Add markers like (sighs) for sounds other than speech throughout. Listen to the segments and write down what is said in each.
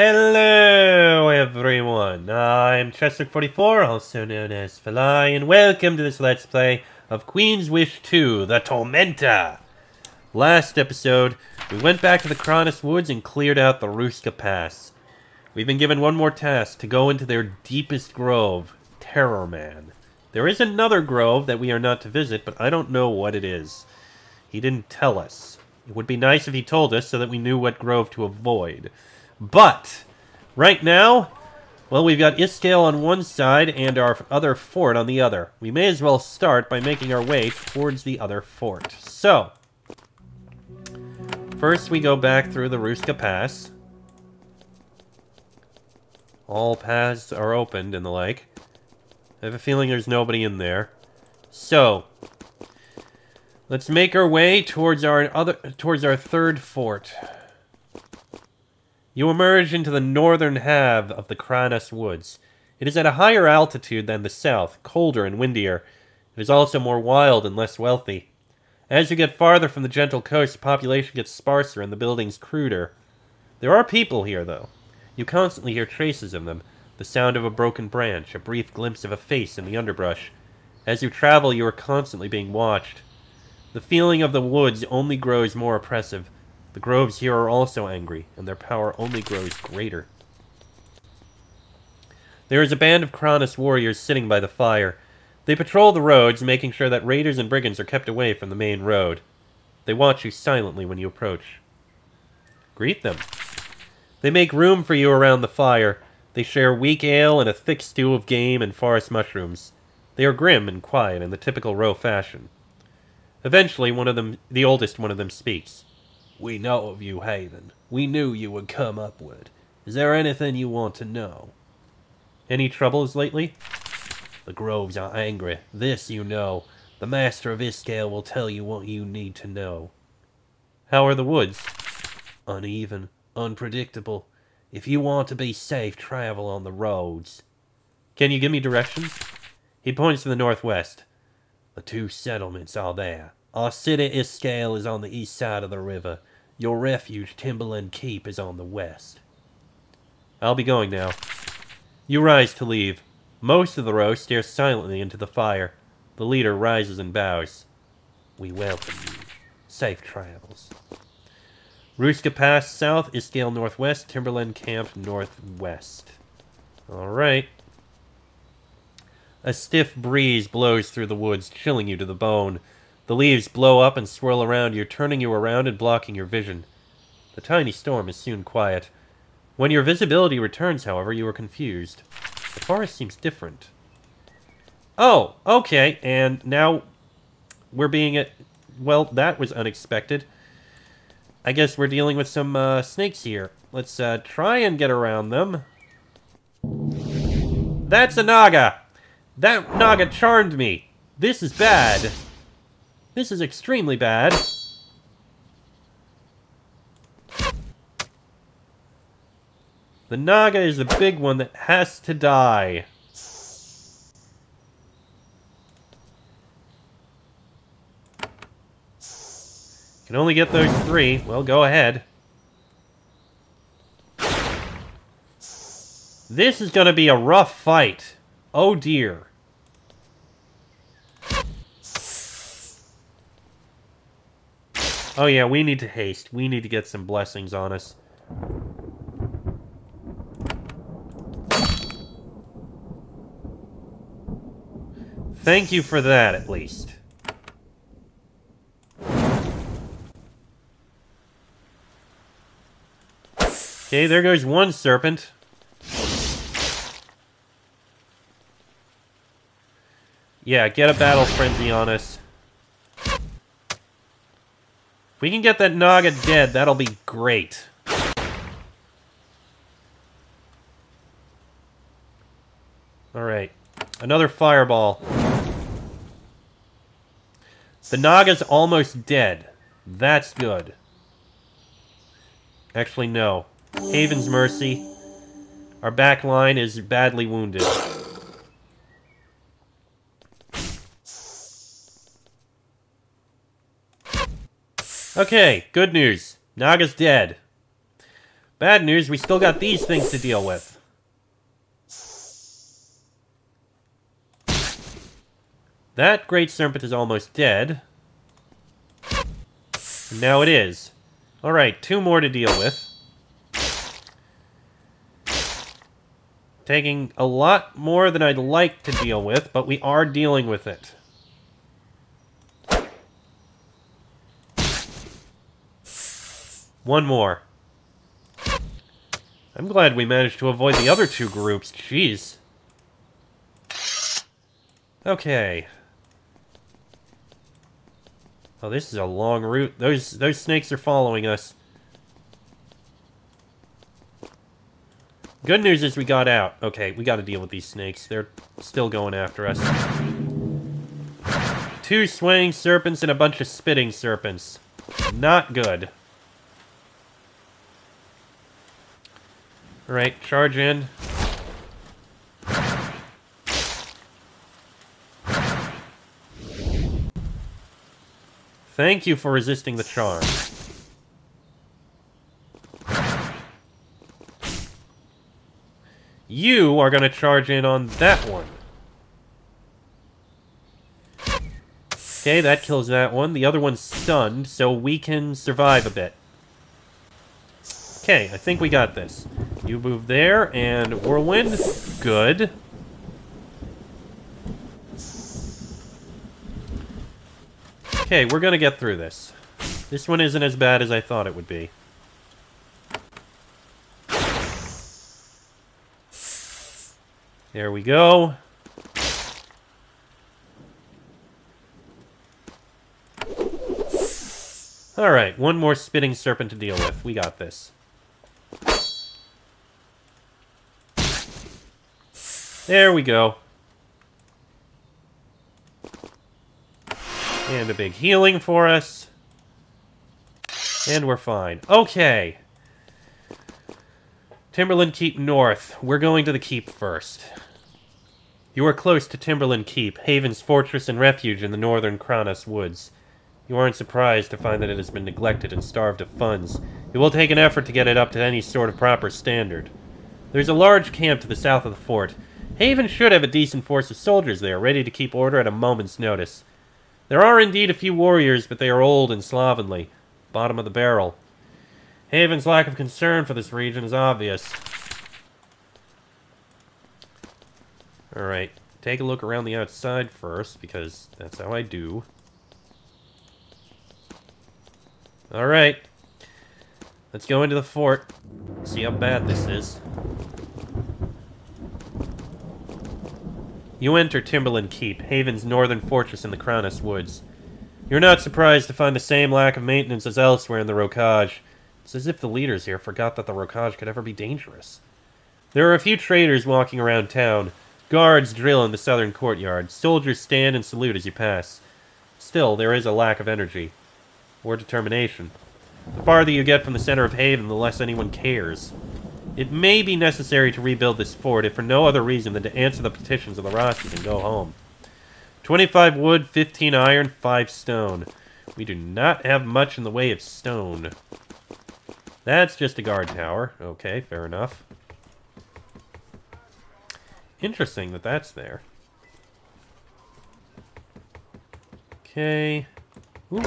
Hello, everyone. I'm Chessrook44, also known as Falai, and welcome to this Let's Play of Queen's Wish 2, The Tormentor. Last episode, we went back to the Cronus Woods and cleared out the Ruska Pass. We've been given one more task, to go into their deepest grove, Terror Man. There is another grove that we are not to visit, but I don't know what it is. He didn't tell us. It would be nice if he told us so that we knew what grove to avoid. But, right now, well, we've got Iskale on one side and our other fort on the other. We may as well start by making our way towards the other fort. So, first we go back through the Ruska Pass. All paths are opened and the like. I have a feeling there's nobody in there. So, let's make our way towards our other towards our third fort. You emerge into the northern half of the Cronus Woods. It is at a higher altitude than the south, colder and windier. It is also more wild and less wealthy. As you get farther from the gentle coast, the population gets sparser and the buildings cruder. There are people here, though. You constantly hear traces of them. The sound of a broken branch, a brief glimpse of a face in the underbrush. As you travel, you are constantly being watched. The feeling of the woods only grows more oppressive. The groves here are also angry, and their power only grows greater. There is a band of Cronus warriors sitting by the fire. They patrol the roads, making sure that raiders and brigands are kept away from the main road. They watch you silently when you approach. Greet them. They make room for you around the fire. They share weak ale and a thick stew of game and forest mushrooms. They are grim and quiet in the typical Ro fashion. Eventually, one of them, the oldest one of them, speaks. We know of you, Haven. We knew you would come upward. Is there anything you want to know? Any troubles lately? The groves are angry. This you know. The master of Iskale will tell you what you need to know. How are the woods? Uneven, unpredictable. If you want to be safe, travel on the roads. Can you give me directions? He points to the northwest. The two settlements are there. Our city Iskale is on the east side of the river. Your refuge, Timberland Keep, is on the west. I'll be going now. You rise to leave. Most of the Ro stare silently into the fire. The leader rises and bows. We welcome you. Safe travels. Ruska Pass south, Iskale northwest, Timberland Camp northwest. Alright. A stiff breeze blows through the woods, chilling you to the bone. The leaves blow up and swirl around you, turning you around and blocking your vision. The tiny storm is soon quiet. When your visibility returns, however, you are confused. The forest seems different. Oh, okay, and now we're being at... Well, that was unexpected. I guess we're dealing with some uh, snakes here. Let's uh, try and get around them. That's a Naga! That Naga charmed me! This is bad. This is extremely bad. The Naga is the big one that has to die. Can only get those three. Well, go ahead. This is gonna be a rough fight. Oh dear. Oh yeah, we need to haste. We need to get some blessings on us. Thank you for that, at least. Okay, there goes one serpent. Yeah, get a battle frenzy on us. If we can get that Naga dead, that'll be great. Alright. Another fireball. The Naga's almost dead. That's good. Actually, no. Haven's Mercy. Our back line is badly wounded. Okay, good news. Naga's dead. Bad news, we still got these things to deal with. That great serpent is almost dead. now it is. Alright, two more to deal with. Taking a lot more than I'd like to deal with, but we are dealing with it. One more. I'm glad we managed to avoid the other two groups. Jeez. Okay. Oh, this is a long route. Those those snakes are following us. Good news is we got out. Okay, we got to deal with these snakes. They're still going after us. Two swaying serpents and a bunch of spitting serpents. Not good. Alright, charge in. Thank you for resisting the charm. You are going to charge in on that one. Okay, that kills that one. The other one's stunned, so we can survive a bit. Okay, I think we got this. You move there, and Whirlwind. Good. Okay, we're gonna get through this. This one isn't as bad as I thought it would be. There we go. Alright, one more spitting serpent to deal with. We got this. There we go. And a big healing for us. And we're fine. Okay. Timberland Keep North. We're going to the Keep first. You are close to Timberland Keep, Haven's fortress and refuge in the northern Kranos woods. You aren't surprised to find that it has been neglected and starved of funds. It will take an effort to get it up to any sort of proper standard. There's a large camp to the south of the fort. Haven should have a decent force of soldiers there, ready to keep order at a moment's notice. There are indeed a few warriors, but they are old and slovenly. Bottom of the barrel. Haven's lack of concern for this region is obvious. Alright, take a look around the outside first, because that's how I do. Alright. Let's go into the fort. See how bad this is. You enter Timberland Keep, Haven's northern fortress in the Kranos Woods. You're not surprised to find the same lack of maintenance as elsewhere in the Rokaj. It's as if the leaders here forgot that the Rokaj could ever be dangerous. There are a few traders walking around town. Guards drill in the southern courtyard. Soldiers stand and salute as you pass. Still, there is a lack of energy. Or determination. The farther you get from the center of Haven, the less anyone cares. It may be necessary to rebuild this fort, if for no other reason than to answer the petitions of the Rasas and go home. 25 wood, 15 iron, 5 stone. We do not have much in the way of stone. That's just a guard tower. Okay, fair enough. Interesting that that's there. Okay. Ooh.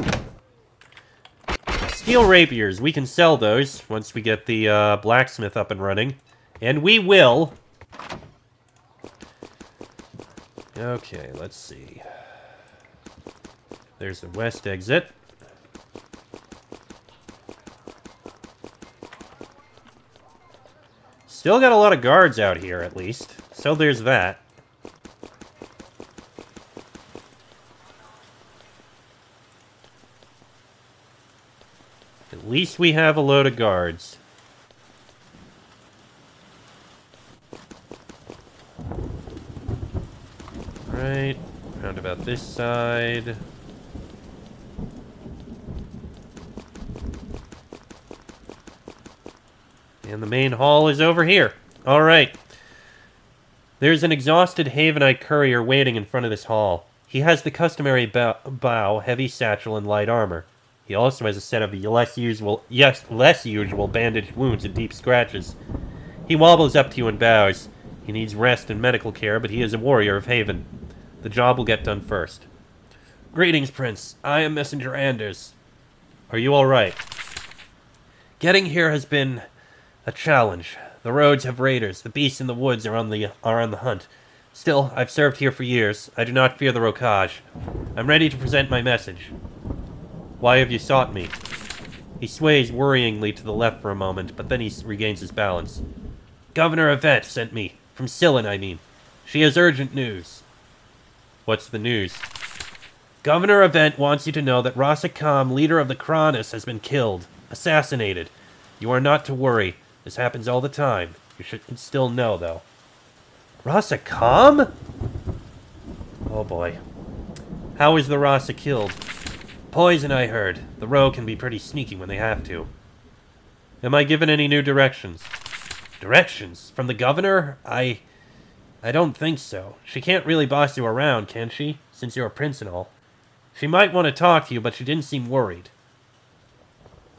Steel rapiers. We can sell those once we get the uh, blacksmith up and running. And we will. Okay, let's see. There's the west exit. Still got a lot of guards out here, at least. So there's that. Least we have a load of guards. Right, round about this side. And the main hall is over here. All right. There's an exhausted Havenite courier waiting in front of this hall. He has the customary bow, bow heavy satchel, and light armor. He also has a set of less usual, yes, less usual bandaged wounds and deep scratches. He wobbles up to you and bows. He needs rest and medical care, but he is a warrior of Haven. The job will get done first. Greetings, Prince. I am Messenger Anders. Are you all right? Getting here has been a challenge. The roads have raiders. The beasts in the woods are on the are on the hunt. Still, I've served here for years. I do not fear the Rokaj. I'm ready to present my message. Why have you sought me? He sways worryingly to the left for a moment, but then he regains his balance. Governor Yvette sent me. From Sillin, I mean. She has urgent news. What's the news? Governor Yvette wants you to know that Rasakam, leader of the Kranis, has been killed. Assassinated. You are not to worry. This happens all the time. You should still know, though. Rasakam? Oh boy. How is the Rasa killed? Poison, I heard. The rogue can be pretty sneaky when they have to. Am I given any new directions? Directions? From the governor? I... I don't think so. She can't really boss you around, can she? Since you're a prince and all. She might want to talk to you, but she didn't seem worried.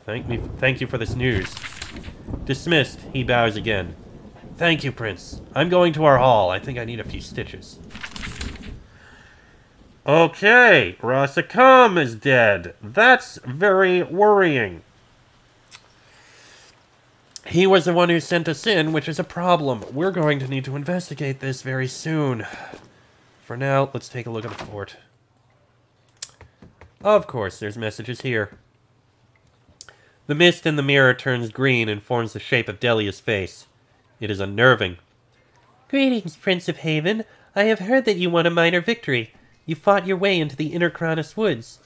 Thank me. Thank you for this news. Dismissed. He bows again. Thank you, Prince. I'm going to our hall. I think I need a few stitches. Okay, Rasakam is dead. That's very worrying. He was the one who sent us in, which is a problem. We're going to need to investigate this very soon. For now, let's take a look at the fort. Of course, there's messages here. The mist in the mirror turns green and forms the shape of Delia's face. It is unnerving. Greetings, Prince of Haven. I have heard that you won a minor victory. You fought your way into the inner Kranis woods.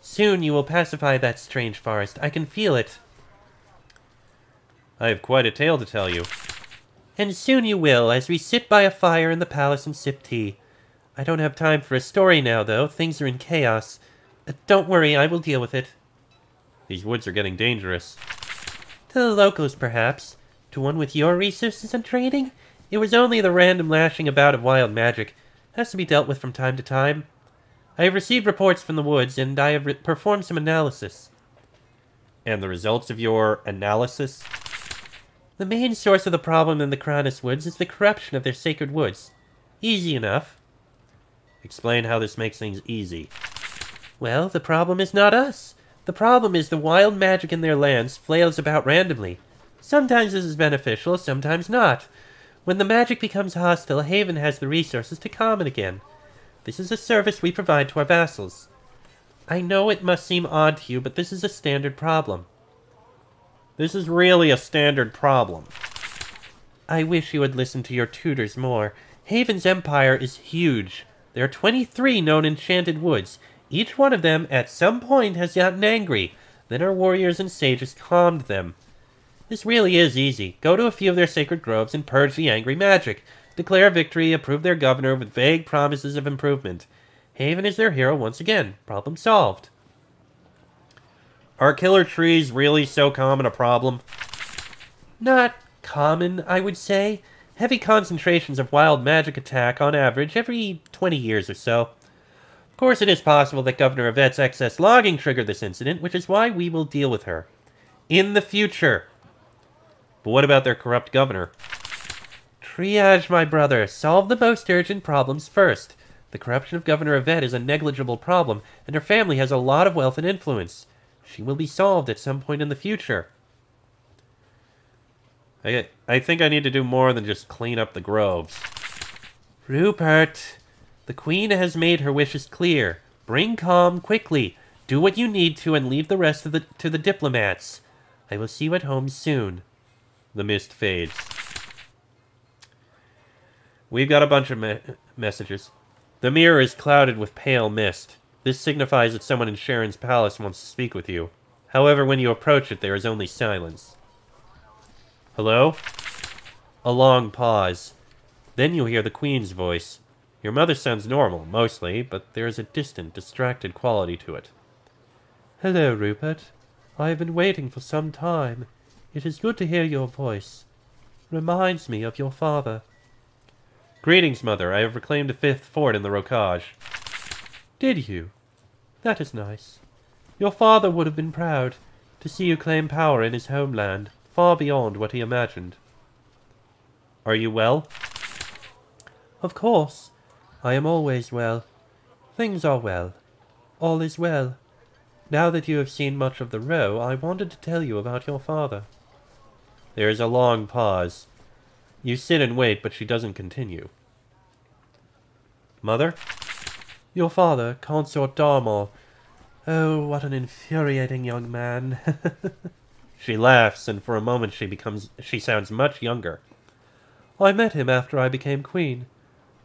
Soon you will pacify that strange forest. I can feel it. I have quite a tale to tell you. And soon you will, as we sit by a fire in the palace and sip tea. I don't have time for a story now, though. Things are in chaos. Uh, don't worry, I will deal with it. These woods are getting dangerous. To the locals, perhaps. To one with your resources and training? It was only the random lashing about of wild magic. Has to be dealt with from time to time. I have received reports from the woods, and I have performed some analysis. And the results of your analysis? The main source of the problem in the Kranis woods is the corruption of their sacred woods. Easy enough. Explain how this makes things easy. Well, the problem is not us. The problem is the wild magic in their lands flails about randomly. Sometimes this is beneficial, sometimes not. When the magic becomes hostile, Haven has the resources to calm it again. This is a service we provide to our vassals. I know it must seem odd to you, but this is a standard problem. This is really a standard problem. I wish you would listen to your tutors more. Haven's empire is huge. There are 23 known enchanted woods. Each one of them, at some point, has gotten angry. Then our warriors and sages calmed them. This really is easy. Go to a few of their sacred groves and purge the angry magic. Declare victory, approve their governor with vague promises of improvement. Haven is their hero once again. Problem solved. Are killer trees really so common a problem? Not common, I would say. Heavy concentrations of wild magic attack on average every 20 years or so. Of course, it is possible that Governor Yvette's excess logging triggered this incident, which is why we will deal with her. In the future. But what about their corrupt governor? Triage, my brother. Solve the most urgent problems first. The corruption of Governor Yvette is a negligible problem, and her family has a lot of wealth and influence. She will be solved at some point in the future. I, I think I need to do more than just clean up the groves. Rupert, the Queen has made her wishes clear. Bring calm quickly. Do what you need to and leave the rest of the, to the diplomats. I will see you at home soon. The mist fades. We've got a bunch of me messages. The mirror is clouded with pale mist. This signifies that someone in Sharon's palace wants to speak with you. However, when you approach it, there is only silence. Hello? A long pause. Then you hear the Queen's voice. Your mother sounds normal, mostly, but there is a distant, distracted quality to it. Hello, Rupert. I have been waiting for some time. It is good to hear your voice. Reminds me of your father. Greetings, mother. I have reclaimed the fifth fort in the Rokaj. Did you? That is nice. Your father would have been proud to see you claim power in his homeland, far beyond what he imagined. Are you well? Of course. I am always well. Things are well. All is well. Now that you have seen much of the Ro, I wanted to tell you about your father. There is a long pause. You sit and wait, but she doesn't continue. Mother? Your father, Consort Darmal. Oh, what an infuriating young man. (laughs) she laughs, and for a moment she becomes she sounds much younger. I met him after I became queen.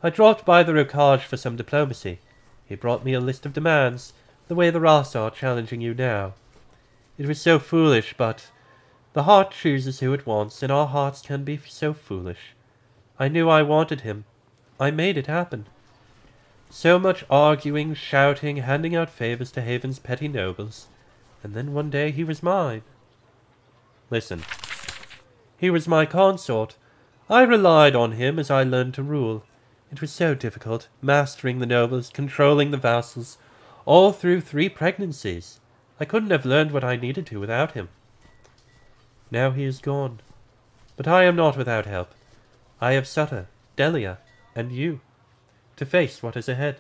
I dropped by the Rokaj for some diplomacy. He brought me a list of demands, the way the Ras are challenging you now. It was so foolish, but the heart chooses who it wants, and our hearts can be so foolish. I knew I wanted him. I made it happen. So much arguing, shouting, handing out favors to Haven's petty nobles, and then one day he was mine. Listen. He was my consort. I relied on him as I learned to rule. It was so difficult, mastering the nobles, controlling the vassals, all through three pregnancies. I couldn't have learned what I needed to without him. Now he is gone. But I am not without help. I have Sutter, Delia, and you, to face what is ahead.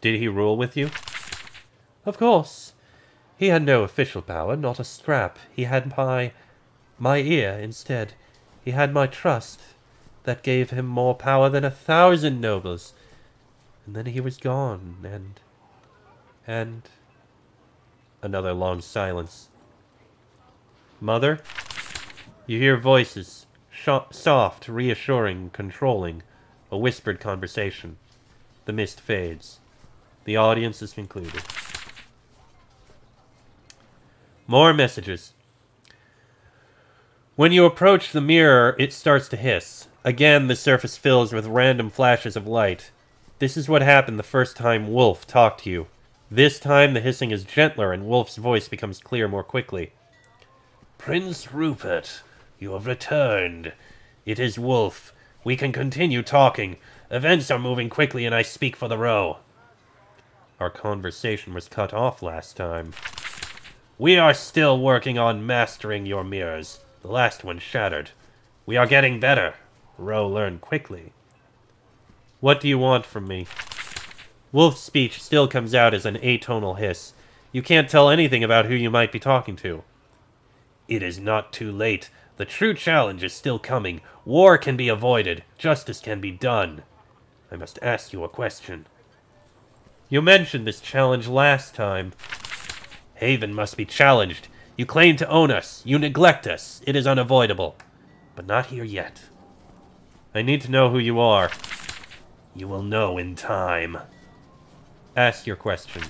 Did he rule with you? Of course. He had no official power, not a scrap. He had my... my ear instead. He had my trust. That gave him more power than a thousand nobles. And then he was gone, and... and... Another long silence. Mother? You hear voices. soft, reassuring, controlling. A whispered conversation. The mist fades. The audience is concluded. More messages. When you approach the mirror, it starts to hiss. Again, the surface fills with random flashes of light. This is what happened the first time Wolf talked to you. This time, the hissing is gentler and Wolf's voice becomes clear more quickly. Prince Rupert, you have returned. It is Wolf. We can continue talking. Events are moving quickly and I speak for the Ro. Our conversation was cut off last time. We are still working on mastering your mirrors. The last one shattered. We are getting better. Ro learned quickly. What do you want from me? Wolf's speech still comes out as an atonal hiss. You can't tell anything about who you might be talking to. It is not too late. The true challenge is still coming. War can be avoided. Justice can be done. I must ask you a question. You mentioned this challenge last time. Haven must be challenged. You claim to own us. You neglect us. It is unavoidable. But not here yet. I need to know who you are. You will know in time. Ask your question.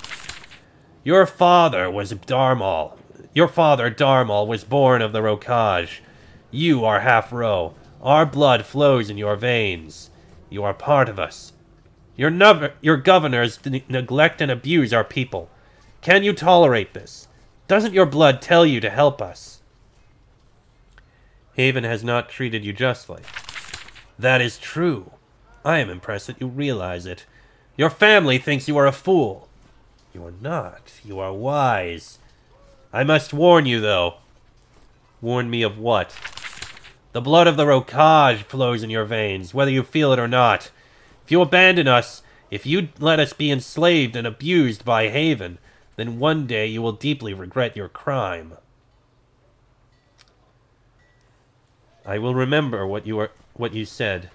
Your father was Darmal, your father, Darmal, was born of the Rokaj. You are half Ro. Our blood flows in your veins. You are part of us. Your, your governors neglect and abuse our people. Can you tolerate this? Doesn't your blood tell you to help us? Haven has not treated you justly. That is true. I am impressed that you realize it. Your family thinks you are a fool. You are not. You are wise. I must warn you, though. Warn me of what? The blood of the Rokaj flows in your veins, whether you feel it or not. If you abandon us, if you let us be enslaved and abused by Haven, then one day you will deeply regret your crime. I will remember what you are what you said.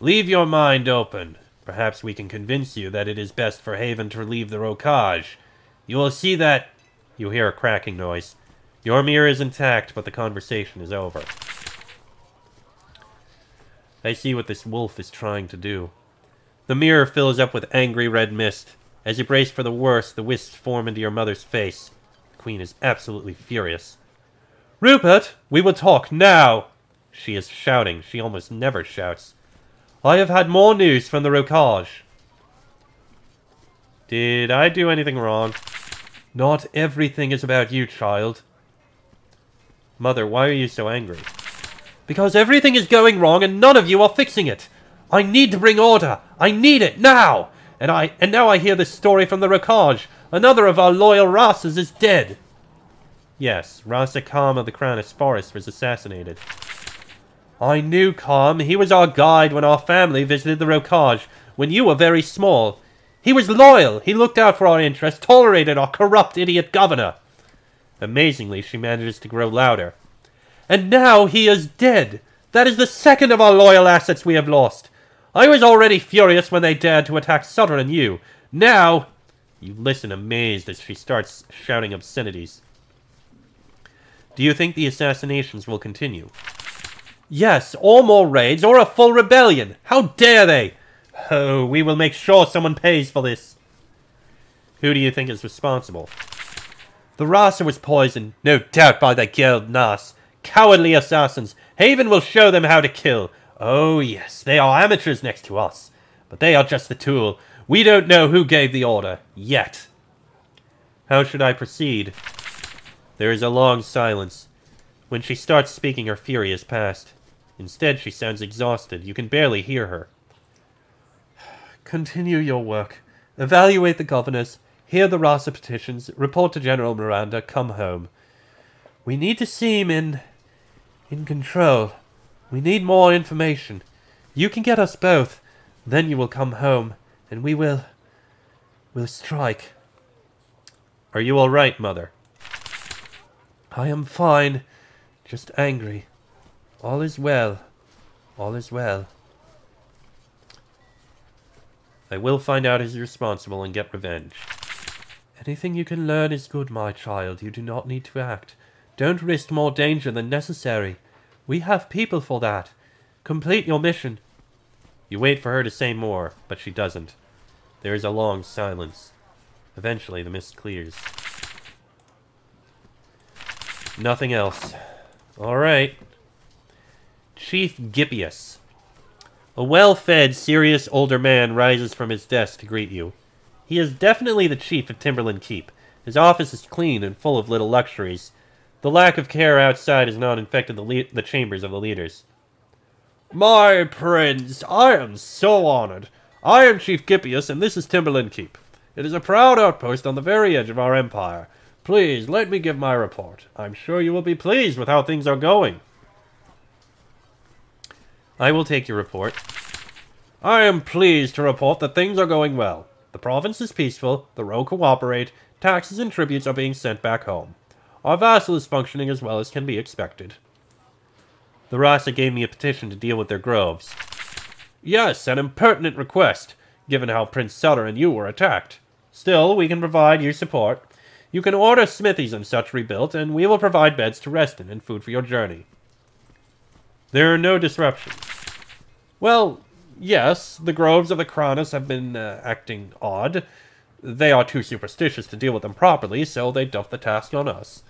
Leave your mind open. Perhaps we can convince you that it is best for Haven to leave the Rokaj. You will see that you hear a cracking noise. Your mirror is intact, but the conversation is over. I see what this wolf is trying to do. The mirror fills up with angry red mist. As you brace for the worst, the wisps form into your mother's face. The queen is absolutely furious. Rupert, we will talk now! She is shouting. She almost never shouts. I have had more news from the Rokaj. Did I do anything wrong? Not everything is about you, child. Mother, why are you so angry? Because everything is going wrong and none of you are fixing it. I need to bring order. I need it now. And I and now I hear this story from the Rokaj. Another of our loyal Rasas is dead. Yes, Rasa of the Kranus Forest was assassinated. I knew Kham. He was our guide when our family visited the Rokaj, when you were very small. He was loyal. He looked out for our interests, tolerated our corrupt idiot governor. Amazingly, she manages to grow louder. And now he is dead. That is the second of our loyal assets we have lost. I was already furious when they dared to attack Sutter and you. Now... You listen amazed as she starts shouting obscenities. Do you think the assassinations will continue? Yes, or more raids, or a full rebellion. How dare they? Oh, we will make sure someone pays for this. Who do you think is responsible? The Rasa was poisoned, no doubt by the Guild Nas. Cowardly assassins. Haven will show them how to kill. Oh, yes, they are amateurs next to us. But they are just the tool. We don't know who gave the order. Yet. How should I proceed? There is a long silence. When she starts speaking, her fury is past. Instead, she sounds exhausted. You can barely hear her. Continue your work. Evaluate the governors. Hear the Rasa petitions. Report to General Miranda. Come home. We need to seem in... in control. We need more information. You can get us both. Then you will come home, and we will... will strike. Are you all right, Mother? I am fine. Just angry. All is well. All is well. I will find out who's responsible and get revenge. Anything you can learn is good, my child. You do not need to act. Don't risk more danger than necessary. We have people for that. Complete your mission. You wait for her to say more, but she doesn't. There is a long silence. Eventually, the mist clears. Nothing else. Alright. Chief Gippius. A well-fed, serious older man rises from his desk to greet you. He is definitely the chief of Timberland Keep. His office is clean and full of little luxuries. The lack of care outside has not infected the, the chambers of the leaders. My prince, I am so honored. I am Chief Gippius, and this is Timberland Keep. It is a proud outpost on the very edge of our empire. Please, let me give my report. I'm sure you will be pleased with how things are going. I will take your report. I am pleased to report that things are going well. The province is peaceful, the Ro cooperate, taxes and tributes are being sent back home. Our vassal is functioning as well as can be expected. The Rasa gave me a petition to deal with their groves. Yes, an impertinent request, given how Prince Sutter and you were attacked. Still, we can provide you support. You can order smithies and such rebuilt, and we will provide beds to rest in and food for your journey. There are no disruptions. Well, yes, the groves of the Kranus have been uh, acting odd. They are too superstitious to deal with them properly, so they dump the task on us.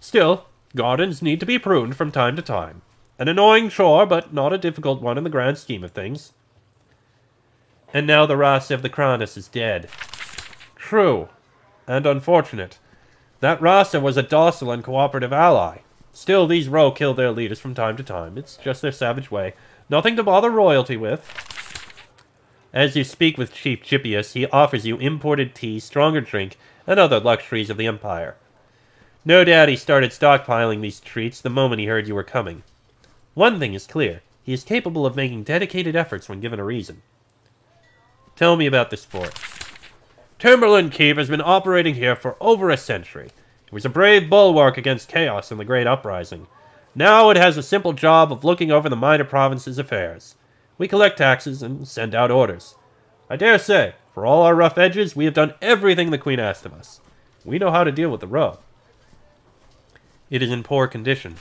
Still, gardens need to be pruned from time to time. An annoying chore, but not a difficult one in the grand scheme of things. And now the Rasa of the Kranus is dead. True, and unfortunate. That Rasa was a docile and cooperative ally. Still, these Ro kill their leaders from time to time. It's just their savage way. Nothing to bother royalty with. As you speak with Chief Gippius, he offers you imported tea, stronger drink, and other luxuries of the Empire. No doubt he started stockpiling these treats the moment he heard you were coming. One thing is clear. He is capable of making dedicated efforts when given a reason. Tell me about this fort. Timberland Keep has been operating here for over a century. It was a brave bulwark against chaos in the Great Uprising. Now it has a simple job of looking over the minor province's affairs. We collect taxes and send out orders. I dare say, for all our rough edges, we have done everything the Queen asked of us. We know how to deal with the Ro. It is in poor condition.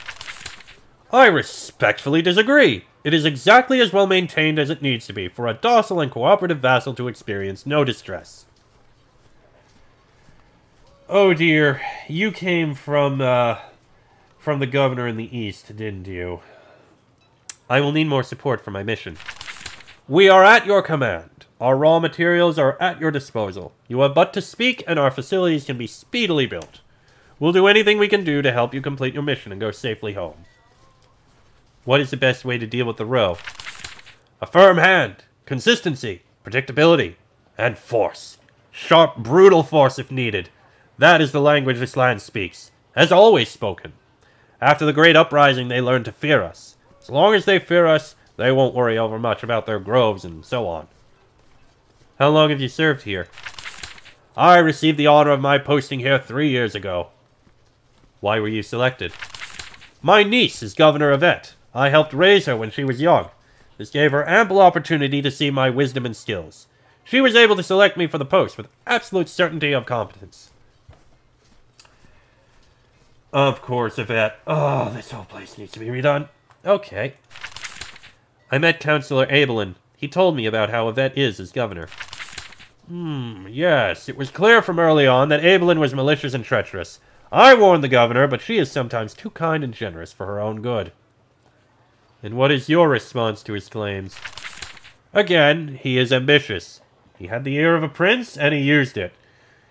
I respectfully disagree. It is exactly as well maintained as it needs to be for a docile and cooperative vassal to experience no distress. Oh dear, you came from, uh, from the governor in the east, didn't you? I will need more support for my mission. We are at your command. Our raw materials are at your disposal. You have but to speak, and our facilities can be speedily built. We'll do anything we can do to help you complete your mission and go safely home. What is the best way to deal with the Ro? A firm hand, consistency, predictability, and force. Sharp, brutal force if needed. That is the language this land speaks, has always spoken. After the great uprising, they learned to fear us. As long as they fear us, they won't worry over much about their groves and so on. How long have you served here? I received the honor of my posting here three years ago. Why were you selected? My niece is Governor Yvette. I helped raise her when she was young. This gave her ample opportunity to see my wisdom and skills. She was able to select me for the post with absolute certainty of competence. Of course, Yvette. Oh, this whole place needs to be redone. Okay. I met Councillor Abelin. He told me about how Yvette is as governor. Hmm, yes, it was clear from early on that Abelin was malicious and treacherous. I warned the governor, but she is sometimes too kind and generous for her own good. And what is your response to his claims? Again, he is ambitious. He had the ear of a prince, and he used it.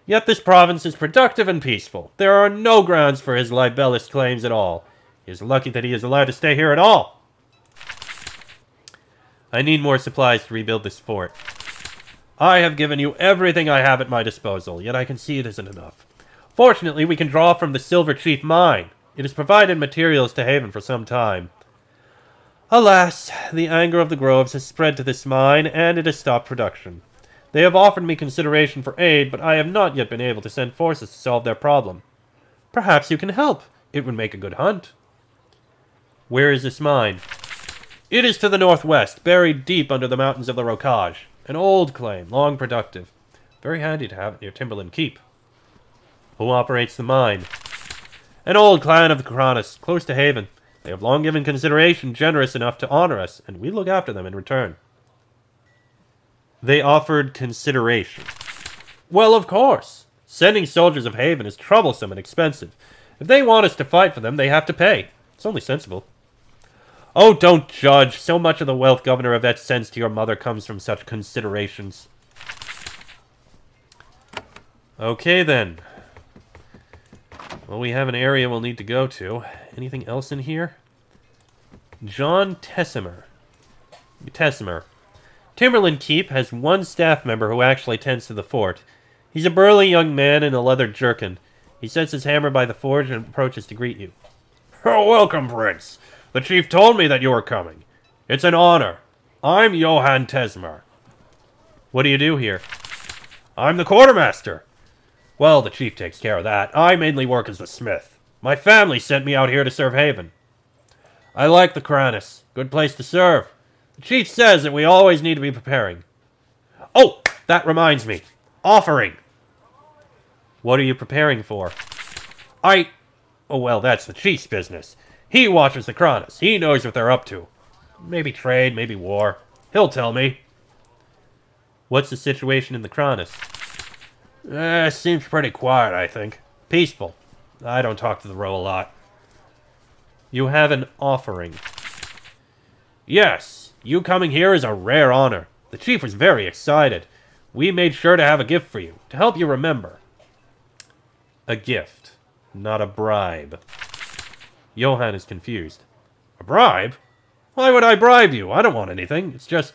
Yet this province is productive and peaceful. There are no grounds for his libellous claims at all. He is lucky that he is allowed to stay here at all. I need more supplies to rebuild this fort. I have given you everything I have at my disposal, yet I can see it isn't enough. Fortunately, we can draw from the Silver Chief mine. It has provided materials to Haven for some time. Alas, the anger of the Groves has spread to this mine, and it has stopped production. They have offered me consideration for aid, but I have not yet been able to send forces to solve their problem. Perhaps you can help. It would make a good hunt. Where is this mine? It is to the northwest, buried deep under the mountains of the Rokaj. An old claim, long productive. Very handy to have near Timberland Keep. Who operates the mine? An old clan of the Karanis, close to Haven. They have long given consideration generous enough to honor us, and we look after them in return. They offered consideration. Well, of course. Sending soldiers of Haven is troublesome and expensive. If they want us to fight for them, they have to pay. It's only sensible. Oh, don't judge. So much of the wealth Governor Yvette sends to your mother comes from such considerations. Okay, then. Well, we have an area we'll need to go to. Anything else in here? John Tessimer. Tessimer. Timberland Keep has one staff member who actually tends to the fort. He's a burly young man in a leather jerkin. He sets his hammer by the forge and approaches to greet you. Oh, welcome, Prince. The chief told me that you were coming. It's an honor. I'm Johann Tesmer. What do you do here? I'm the quartermaster. Well, the chief takes care of that. I mainly work as the smith. My family sent me out here to serve Haven. I like the Karanis. Good place to serve. Chief says that we always need to be preparing. Oh, that reminds me. Offering. What are you preparing for? I... Oh, well, that's the chief's business. He watches the Karanis. He knows what they're up to. Maybe trade, maybe war. He'll tell me. What's the situation in the Karanis? Eh, seems pretty quiet, I think. Peaceful. I don't talk to the Ro a lot. You have an offering. Yes, you coming here is a rare honor. The chief was very excited. We made sure to have a gift for you, to help you remember. A gift, not a bribe. Johann is confused. A bribe? Why would I bribe you? I don't want anything. It's just...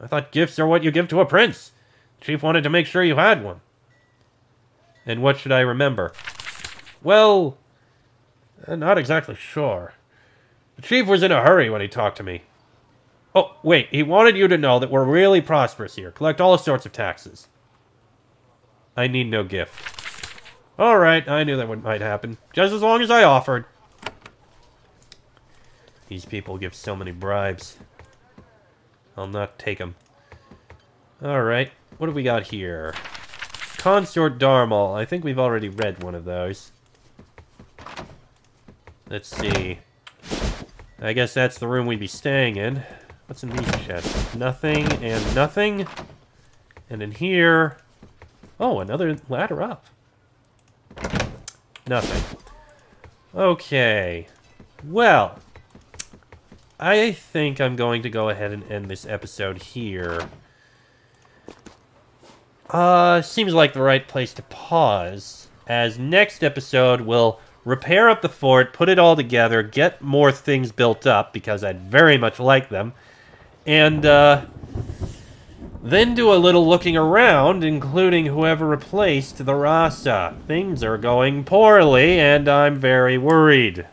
I thought gifts are what you give to a prince. The chief wanted to make sure you had one. And what should I remember? Well, uh, not exactly sure. The chief was in a hurry when he talked to me. Oh, wait, he wanted you to know that we're really prosperous here. Collect all sorts of taxes. I need no gift. All right, I knew that would, might happen. Just as long as I offered. These people give so many bribes. I'll not take them. Alright, what have we got here? Consort Darmal. I think we've already read one of those. Let's see. I guess that's the room we'd be staying in. What's in these chests? Nothing and nothing. And in here... Oh, another ladder up. Nothing. Okay. Well, I think I'm going to go ahead and end this episode here. Uh, seems like the right place to pause, as next episode we'll repair up the fort, put it all together, get more things built up, because I'd very much like them, and, uh, Then do a little looking around, including whoever replaced the Rasa. Things are going poorly, and I'm very worried.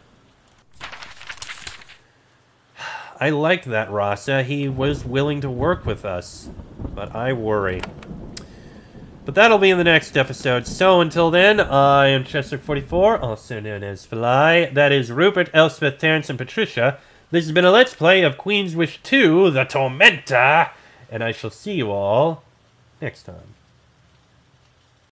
(sighs) I liked that Rasa. He was willing to work with us. But I worry. But that'll be in the next episode. So until then, I am Chessrook44, also known as Fly. That is Rupert, Elspeth, Terrence, and Patricia. This has been a Let's Play of Queen's Wish 2, The Tormentor. And I shall see you all next time.